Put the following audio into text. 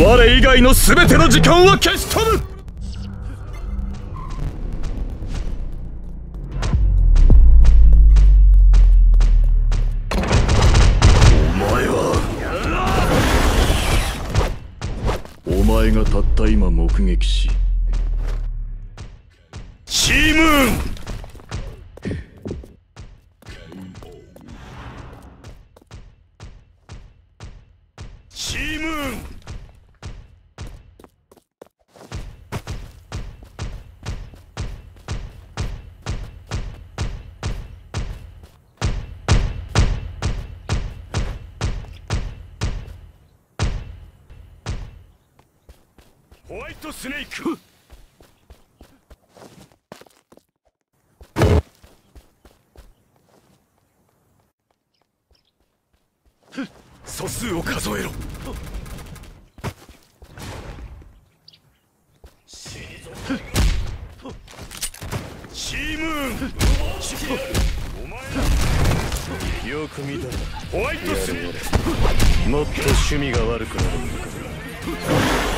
我以外の全ての時間は消し飛ぶ。お前はお前がたった今目撃しチームーン。チームホワイトスネーク。素数を数えろ。チームーン。お前よく見た。ホワイトスネークもっと趣味が悪くなる。んだか